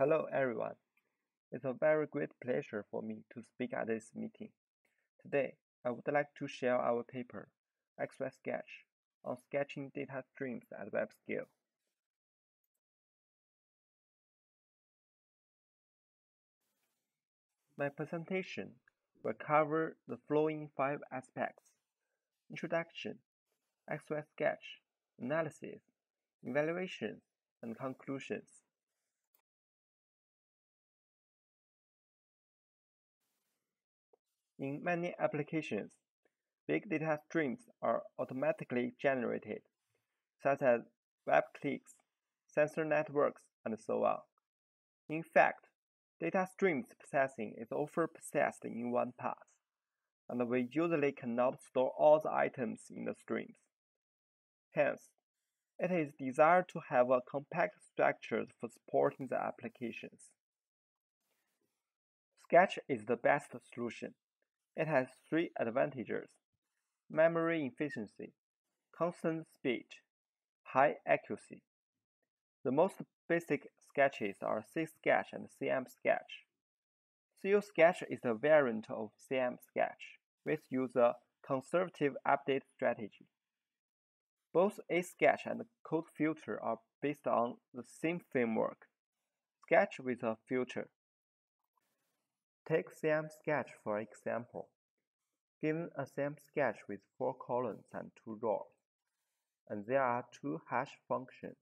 Hello, everyone. It's a very great pleasure for me to speak at this meeting. Today, I would like to share our paper, XY Sketch, on sketching data streams at web scale. My presentation will cover the following five aspects. Introduction, XY Sketch, analysis, evaluations, and conclusions. In many applications, big data streams are automatically generated, such as web clicks, sensor networks, and so on. In fact, data streams processing is often processed in one pass, and we usually cannot store all the items in the streams. Hence, it is desired to have a compact structure for supporting the applications. Sketch is the best solution it has three advantages: memory efficiency, constant speed, high accuracy. The most basic sketches are C-Sketch and CM-Sketch. CU-Sketch is a variant of CM-Sketch, which uses a conservative update strategy. Both A-Sketch and Cold Filter are based on the same framework, Sketch with a Future. Take CM sketch for example. Given a CM sketch with four columns and two rows, and there are two hash functions.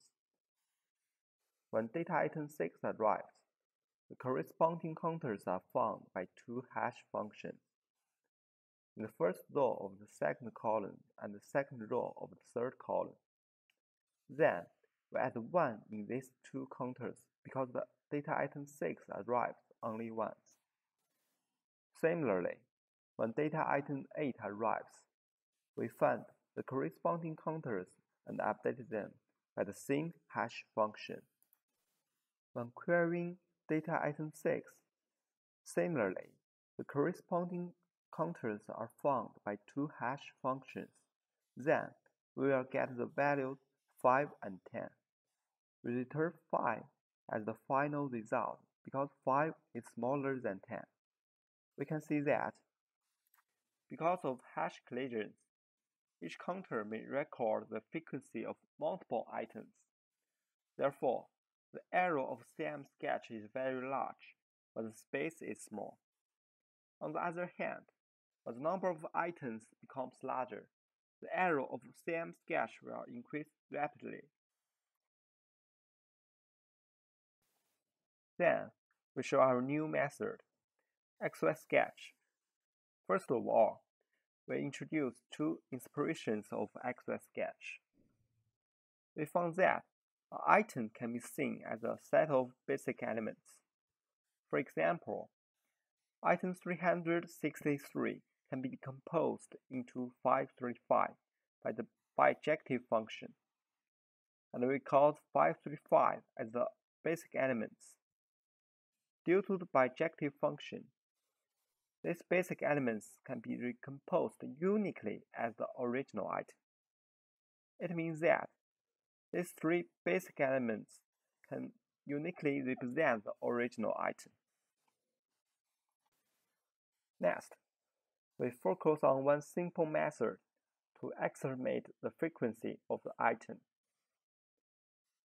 When data item 6 arrives, the corresponding counters are found by two hash functions. In the first row of the second column and the second row of the third column. Then, we add 1 in these two counters because the data item 6 arrives only once. Similarly, when data item 8 arrives, we find the corresponding counters and update them by the same hash function. When querying data item 6, similarly, the corresponding counters are found by two hash functions. Then, we will get the values 5 and 10. We return 5 as the final result because 5 is smaller than 10 we can see that because of hash collisions, each counter may record the frequency of multiple items. Therefore, the area of CM sketch is very large, but the space is small. On the other hand, as the number of items becomes larger, the area of CM sketch will increase rapidly. Then, we show our new method. XY sketch. First of all, we introduce two inspirations of XY sketch. We found that an item can be seen as a set of basic elements. For example, item 363 can be decomposed into 535 by the bijective function, and we call 535 as the basic elements. Due to the bijective function, these basic elements can be recomposed uniquely as the original item. It means that these three basic elements can uniquely represent the original item. Next, we focus on one simple method to estimate the frequency of the item.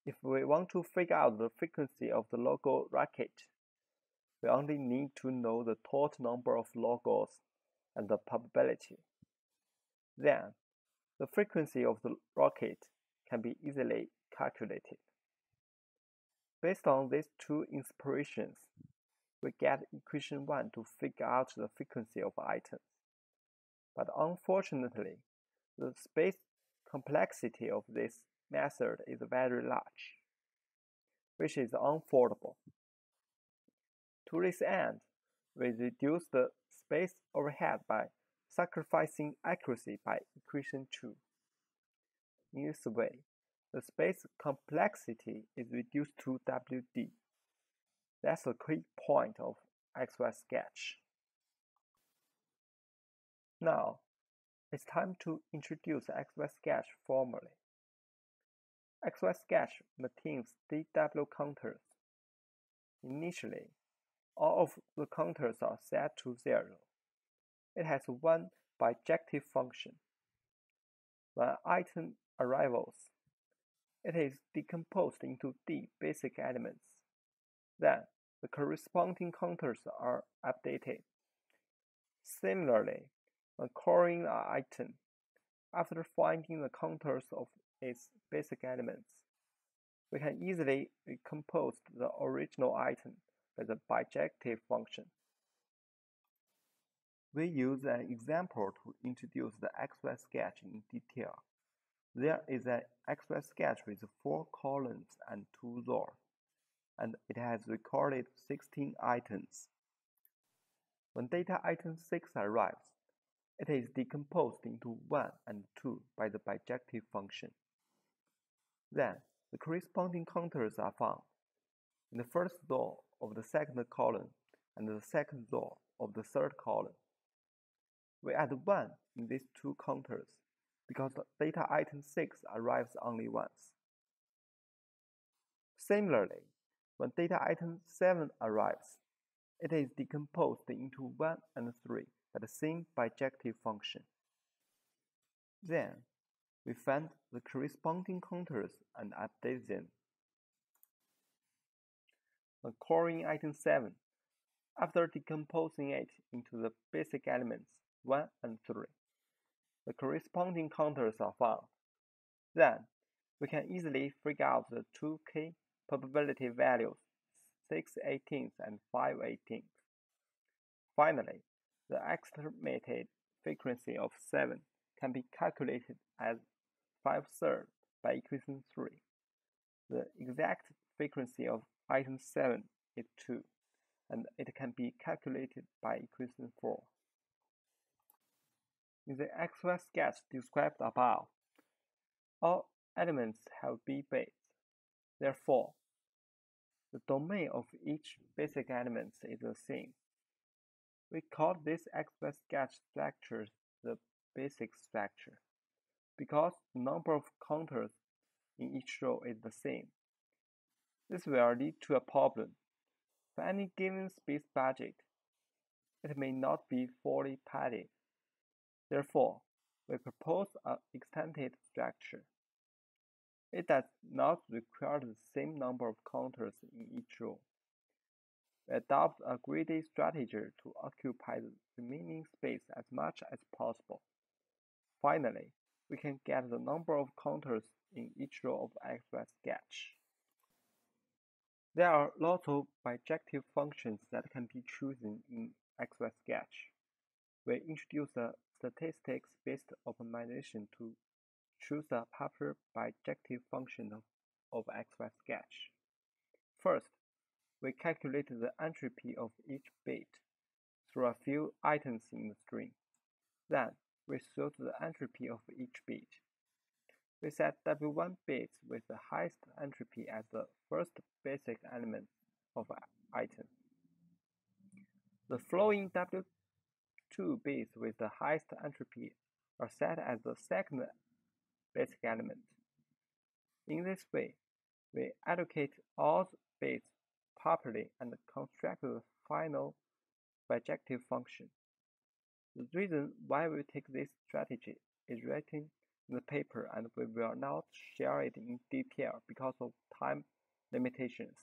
If we want to figure out the frequency of the local rocket, we only need to know the total number of logos and the probability. Then, the frequency of the rocket can be easily calculated. Based on these two inspirations, we get equation 1 to figure out the frequency of items. But unfortunately, the space complexity of this method is very large, which is unfoldable. To this end, we reduce the space overhead by sacrificing accuracy by equation 2. In this way, the space complexity is reduced to WD. That's the key point of XY sketch. Now, it's time to introduce XY sketch formally. XY sketch maintains DW counters Initially, all of the counters are set to zero. It has one bijective function. When item arrives, it is decomposed into d basic elements. Then, the corresponding counters are updated. Similarly, when calling an item, after finding the counters of its basic elements, we can easily recompose the original item by the bijective function. We use an example to introduce the XY sketch in detail. There is an XY sketch with four columns and two rows, and it has recorded 16 items. When data item 6 arrives, it is decomposed into 1 and 2 by the bijective function. Then, the corresponding counters are found in the first row of the second column and the second row of the third column. We add 1 in these two counters because data item 6 arrives only once. Similarly, when data item 7 arrives, it is decomposed into 1 and 3 by the same bijective function. Then, we find the corresponding counters and update them. Calling item 7, after decomposing it into the basic elements 1 and 3, the corresponding counters are found. Then, we can easily figure out the two k probability values 6 18ths and 5 18ths. Finally, the estimated frequency of 7 can be calculated as 5 thirds by equation 3. The exact frequency of item 7 is 2, and it can be calculated by equation 4. In the XY sketch described above, all elements have B base. Therefore, the domain of each basic element is the same. We call this XY sketch structure the basic structure because the number of counters in each row is the same. This will lead to a problem. For any given space budget, it may not be fully padded. Therefore, we propose an extended structure. It does not require the same number of counters in each row. We adopt a greedy strategy to occupy the remaining space as much as possible. Finally, we can get the number of counters in each row of XY sketch. There are lots of bijective functions that can be chosen in XY sketch. We introduce a statistics-based optimization to choose a proper bijective function of, of XY sketch. First, we calculate the entropy of each bit through a few items in the string. Then, we sort the entropy of each bit. We set W1 bits with the highest entropy as the first basic element of an item. The following W2 bits with the highest entropy are set as the second basic element. In this way, we allocate all bits properly and construct the final bijective function. The reason why we take this strategy is written the paper and we will not share it in detail because of time limitations.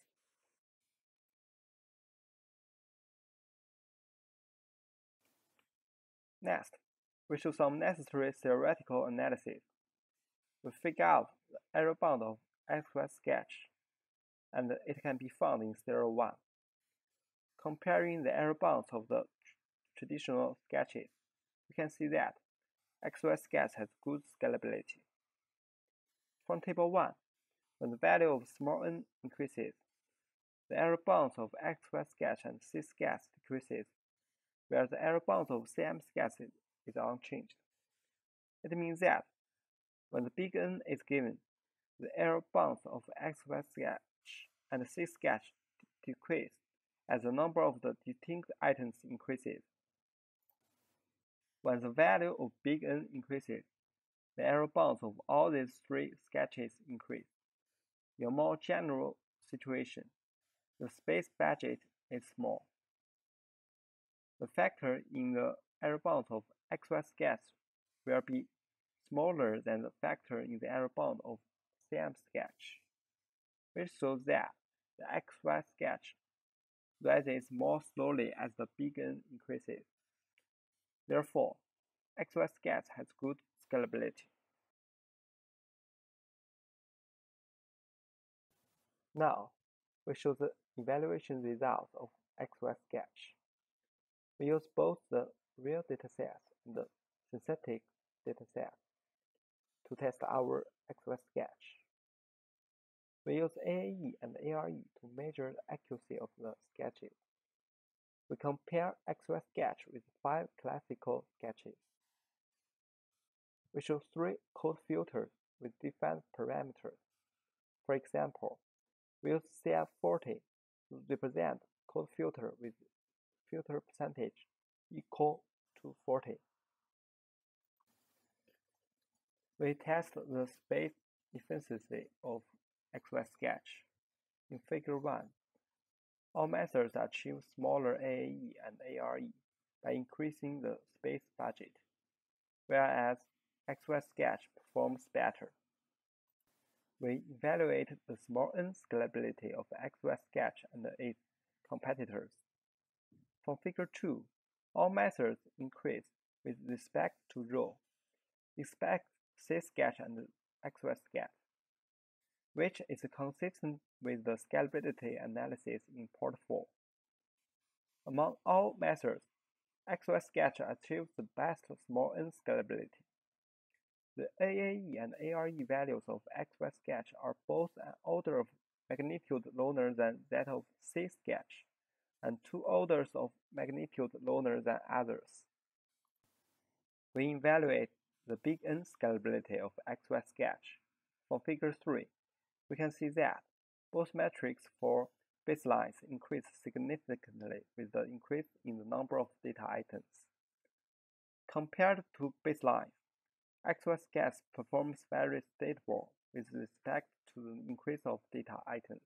Next, we show some necessary theoretical analysis. We figure out the error bound of XY sketch and it can be found in 01. Comparing the error bounds of the traditional sketches, we can see that XY sketch has good scalability. From table 1, when the value of small n increases, the error bounds of XY sketch and C sketch decreases, whereas the error bounds of CM sketch is unchanged. It means that when the big N is given, the error bounds of XY sketch and C sketch decrease as the number of the distinct items increases. When the value of big N increases, the error bounds of all these three sketches increase. In a more general situation, the space budget is small. The factor in the error bound of XY sketch will be smaller than the factor in the error bound of CM sketch, which shows that the XY sketch rises more slowly as the big N increases. Therefore, XY sketch has good scalability. Now, we show the evaluation results of XY sketch. We use both the real datasets and the synthetic dataset to test our XY sketch. We use AAE and ARE to measure the accuracy of the sketches. We compare XY sketch with five classical sketches. We show three Cold Filters with different parameters. For example, we use CF40 to represent Cold Filter with filter percentage equal to 40. We test the space efficiency of XY sketch. In Figure 1, all methods achieve smaller AAE and ARE by increasing the space budget, whereas XY sketch performs better. We evaluate the small n scalability of XY sketch and its competitors. From Figure 2, all methods increase with respect to rho, except C sketch and XY sketch which is consistent with the scalability analysis in Part 4. Among all methods, XY Sketch achieves the best small n scalability. The AAE and ARE values of XY Sketch are both an order of magnitude lower than that of C Sketch, and two orders of magnitude lower than others. We evaluate the big N scalability of XY Sketch from Figure 3 we can see that both metrics for baselines increase significantly with the increase in the number of data items. Compared to baseline, XY sketch performs very stable with respect to the increase of data items.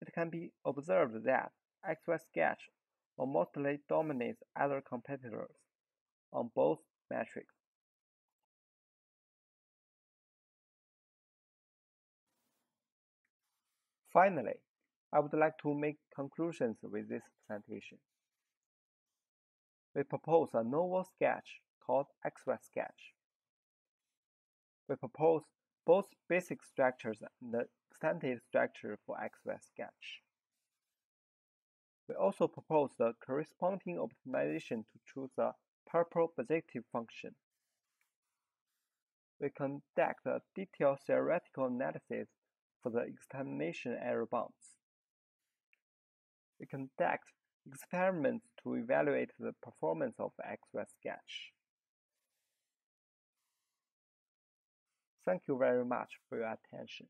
It can be observed that XY sketch mostly dominates other competitors on both metrics. Finally, I would like to make conclusions with this presentation. We propose a novel sketch called XY sketch. We propose both basic structures and the extended structure for XY sketch. We also propose the corresponding optimization to choose a purple bijective function. We conduct a detailed theoretical analysis for the examination error bounds. We conduct experiments to evaluate the performance of XY sketch. Thank you very much for your attention.